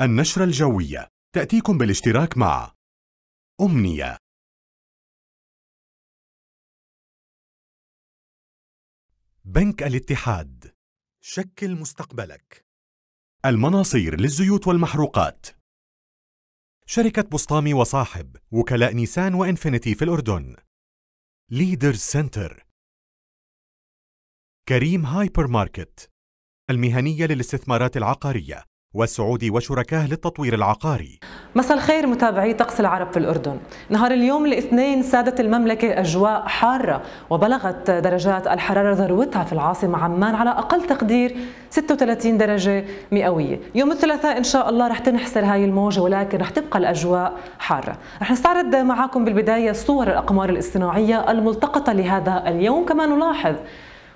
النشرة الجوية. تأتيكم بالاشتراك مع أمنية. بنك الاتحاد. شكل مستقبلك. المناصير للزيوت والمحروقات. شركة بسطامي وصاحب وكلاء نيسان وإنفينيتي في الأردن. ليدرز سنتر. كريم هايبر ماركت. المهنية للاستثمارات العقارية. والسعودي وشركاه للتطوير العقاري. مساء الخير متابعي طقس العرب في الأردن. نهار اليوم الاثنين سادت المملكة أجواء حارة وبلغت درجات الحرارة ذروتها في العاصمة عمان على أقل تقدير 36 درجة مئوية. يوم الثلاثاء إن شاء الله رح تنحسر هاي الموجة ولكن رح تبقى الأجواء حارة. رح نستعرض معكم بالبداية صور الأقمار الاصطناعية الملتقطة لهذا اليوم كما نلاحظ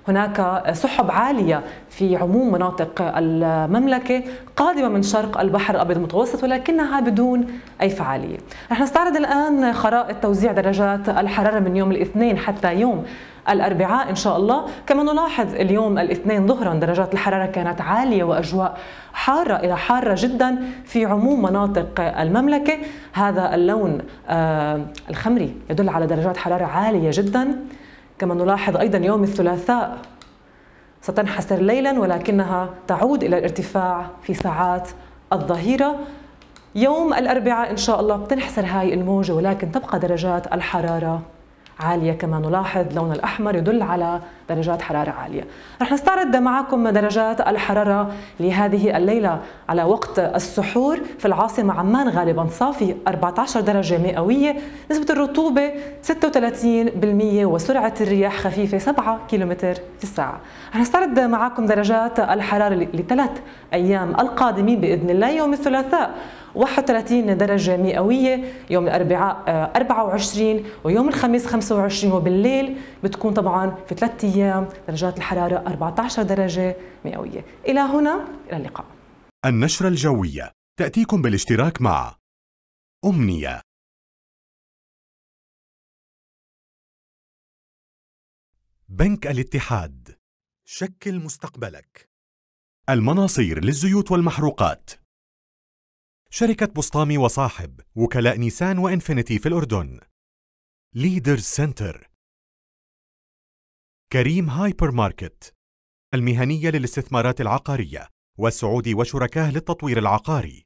هناك سحب عالية في عموم مناطق المملكة قادمة من شرق البحر الأبيض المتوسط ولكنها بدون أي فعالية. رح نستعرض الآن خرائط توزيع درجات الحرارة من يوم الاثنين حتى يوم الأربعاء إن شاء الله. كما نلاحظ اليوم الاثنين ظهرا درجات الحرارة كانت عالية وأجواء حارة إلى حارة جدا في عموم مناطق المملكة. هذا اللون آه الخمري يدل على درجات حرارة عالية جدا. كما نلاحظ أيضا يوم الثلاثاء. ستنحسر ليلا ولكنها تعود إلى الارتفاع في ساعات الظهيرة. يوم الأربعاء إن شاء الله بتنحسر هاي الموجة ولكن تبقى درجات الحرارة عالية كما نلاحظ لون الأحمر يدل على درجات حرارة عالية. رح نستعرض معكم درجات الحرارة لهذه الليلة على وقت السحور في العاصمة عمان غالبا صافي 14 درجة مئوية. نسبة الرطوبة 36% وسرعة الرياح خفيفة 7 كيلومتر في الساعة. رح نستعرض معكم درجات الحرارة لثلاث أيام القادمين بإذن الله يوم الثلاثاء. 31 درجة مئوية يوم الأربعاء 24 ويوم الخميس 25 وبالليل بتكون طبعا في ثلاث أيام درجات الحرارة 14 درجة مئوية. إلى هنا إلى اللقاء. النشرة الجوية. تأتيكم بالاشتراك مع أمنية. بنك الاتحاد. شكل مستقبلك. المناصير للزيوت والمحروقات. شركة بسطامي وصاحب وكلاء نيسان وإنفينيتي في الأردن. ليدرز سنتر كريم هايبر ماركت المهنية للاستثمارات العقارية والسعودي وشركاه للتطوير العقاري.